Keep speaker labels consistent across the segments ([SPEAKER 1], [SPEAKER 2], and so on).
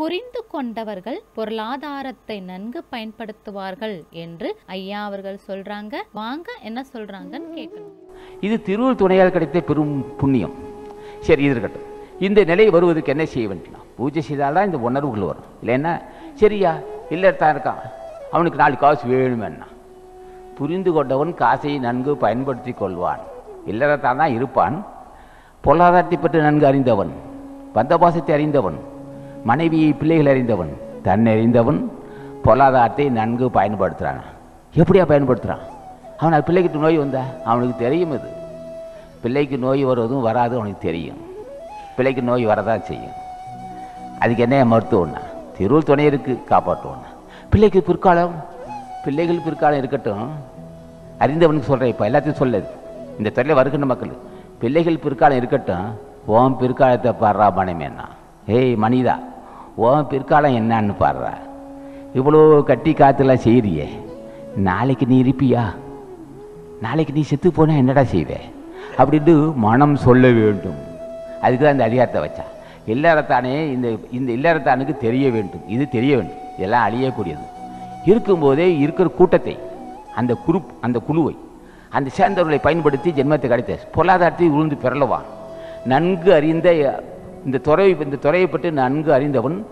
[SPEAKER 1] புரிந்து கொண்டவர்கள் பொருளாதாரத்தை நன்கு பயன்படுத்துவார்கள் என்று ஐயா அவர்கள் சொல்றாங்க. வாங்க என்ன சொல்றாங்கன்னு கேட்கணும்
[SPEAKER 2] இது திருவள்ளுவர் துணையால் கிடைத்த பெரும் புண்ணியம். சரி இது இருக்கட்டும். இந்த நிலை வருவதற்கு என்ன செய்ய வேண்டியலாம் பூஜை செய்தால்தான் இந்த உணர்வுகள் வரும். இல்லைன்னா சரியா? இல்லை தான் இருக்கான் அவனுக்கு நாலு காசு வேணுமென்னா புரிந்து கொண்டவன் காசை நன்கு பயன்படுத்தி கொள்வான். இல்லறத்தான் தான் இருப்பான். பொருளாதாரத்தை பற்றி நன்கு அறிந்தவன். பந்தபாசத்தை அறிந்தவன். மனைவியை பிள்ளைகள் அறிந்தவன் தன்னறிந்தவன் பொருளாதாரத்தை நன்கு பயன்படுத்துகிறான் எப்படியா பயன்படுத்துகிறான் அவன் அது பிள்ளைக்கு நோய் வந்தா? அவனுக்கு தெரியும் இது. பிள்ளைக்கு நோய் வருவதும் வராது அவனுக்கு தெரியும். பிள்ளைக்கு நோய் வரதான் செய்யும். அதுக்கு என்ன மருத்துவம்னா? திருவள் துணை இருக்குது காப்பாற்றுவோம்னா. பிள்ளைக்கு பிற்காலம் பிள்ளைகள் பிற்காலம் இருக்கட்டும். அறிந்தவனுக்கு சொல்கிறேன் இப்போ எல்லாத்தையும் சொல்லுது இந்த துறையில் வருகின்ற மக்கள் பிள்ளைகள் பிற்காலம் இருக்கட்டும். ஓம் பிற்காலத்தை பாடுறா மனைமேனா ஏய் மணிதான் ஓம் பிற்காலம் என்னன்னு பாடுறா. இவ்வளோ கட்டி காத்துலாம் செய்கிறியே நாளைக்கு நீ இருப்பியா? நாளைக்கு நீ செத்து போனால் என்னடா செய்வே? அப்படின்ட்டு மனம் சொல்ல வேண்டும். அதுக்கு தான் அந்த அதிகாரத்தை வச்சா. இல்லறத்தானே இந்த இந்த இல்லறத்தானுக்கு தெரிய வேண்டும். இது தெரிய வேண்டும். இதெல்லாம் அழியக்கூடியது. இருக்கும்போதே இருக்கிற கூட்டத்தை அந்த குரூப் அந்த குழுவை அந்த சேர்ந்தவர்களை பயன்படுத்தி ஜென்மத்தை கிடைத்த பொருளாதாரத்தை உழுந்து பெறலவான் நன்கு அறிந்த இந்த துறை இந்த துறையை பற்றி நன்கு அறிந்தவன்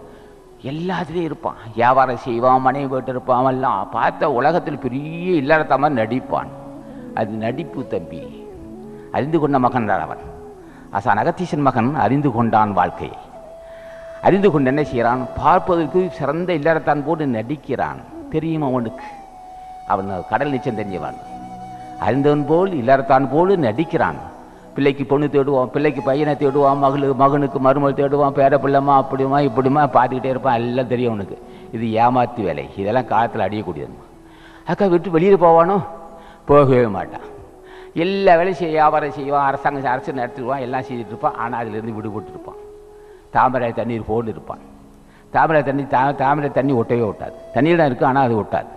[SPEAKER 2] எல்லாத்துலேயும் இருப்பான். வியாபாரம் செய்வான் மனைவி வீட்டு இருப்பான் எல்லாம் பார்த்த உலகத்தில் பெரிய இல்லறத்தமாக நடிப்பான். அது நடிப்பு தம்பி. அறிந்து கொண்ட மகன் அவன். அசான் அகத்தீசன் மகன் அறிந்து கொண்டான் வாழ்க்கையை. அறிந்து கொண்டு என்ன செய்கிறான்? பார்ப்பதற்கு சிறந்த இல்லறத்தான் போட்டு நடிக்கிறான். தெரியும் அவனுக்கு அவன் கடல் நிச்சயம் தெரிஞ்சவன் அறிந்தவன் போல் இல்லறத்தான் போல் நடிக்கிறான். பிள்ளைக்கு பொண்ணு தேடுவான் பிள்ளைக்கு பையனை தேடுவான் மகளுக்கு மகனுக்கு மருமகள் தேடுவான் பேர பிள்ளைமா அப்படிமா இப்படிமா பார்த்துக்கிட்டே இருப்பான். எல்லாம் தெரியும் அவனுக்கு இது ஏமாத்து வேலை. இதெல்லாம் காலத்தில் அடியக்கூடியது அக்கா விட்டு வெளியில் போவானோ? போகவே மாட்டான். எல்லா வேலையும் செய்ய வியாபாரம் செய்வான் அரசாங்கம் அரசு நடத்திடுவான் எல்லாம் செய்துட்டு இருப்பான். ஆனால் அதுலேருந்து விடுபட்டு இருப்பான் தாமரை தண்ணீர் போன்னு இருப்பான். தாமரை தண்ணி தா தாமரை தண்ணி ஒட்டவே ஒட்டாது. தண்ணியில் தான் இருக்கும் ஆனால் அது ஒட்டாது.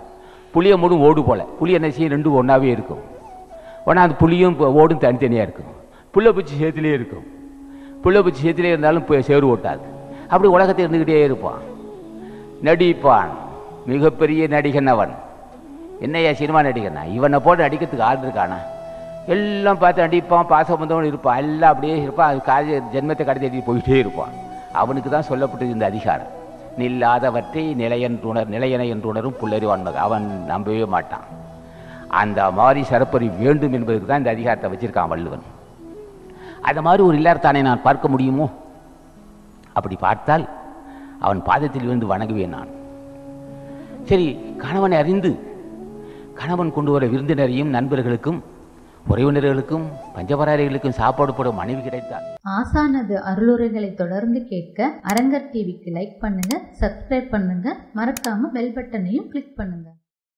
[SPEAKER 2] புளியை மூடும் ஓடு போல. புளி என்ன செய்யும்? ரெண்டும் ஒன்றாவே இருக்கும். ஆனால் அந்த புளியும் இப்போ ஓடும் தனித்தனியாக இருக்கும். புள்ளபூச்சி பூச்சி இருக்கும். புள்ளபூச்சி பூச்சி இருந்தாலும் இப்போ சேறு ஓட்டாது. அப்படி உலகத்தை இருந்துக்கிட்டே இருப்பான். நடிப்பான். மிகப்பெரிய நடிகன் அவன். என்னையா சினிமா நடிகனா? இவனை போட்டு நடிக்கிறதுக்கு ஆள் இருக்கானா? எல்லாம் பார்த்து நடிப்பான் பாசம் வந்தவன் இருப்பான். எல்லாம் அப்படியே இருப்பான். அது காரிய ஜென்மத்தை கடத்தி போயிட்டே இருப்பான். அவனுக்கு தான் சொல்லப்பட்டது இந்த அதிகாரம். நில்லாதவற்றை நிலையன்றுணர் நிலையனை என்றுணரும் புல்லறிவான் அவன் நம்பவே மாட்டான். அந்த மாதிரி சரப்பறி வேண்டும் என்பதற்கு தான் இந்த அதிகாரத்தை வச்சிருக்கான் வள்ளுவன். அது மாதிரி ஒரு இல்லறத்தானே நான் பார்க்க முடியுமோ? அப்படி பார்த்தால் அவன் பாதத்தில் விழுந்து வணங்குவேன் நான். சரி கணவனை அறிந்து கணவன் கொண்டு வர விருந்தினரையும் நண்பர்களுக்கும் உறவினர்களுக்கும் பஞ்சபராரிகளுக்கும் சாப்பாடு போட மனைவி கிடைத்தார்
[SPEAKER 1] ஆசானது அருளுரைகளை தொடர்ந்து கேட்க அரங்கர் டிவிக்கு லைக் பண்ணுங்க சப்ஸ்கிரைப் பண்ணுங்க மறக்காம பெல் பட்டனையும் கிளிக் பண்ணுங்க.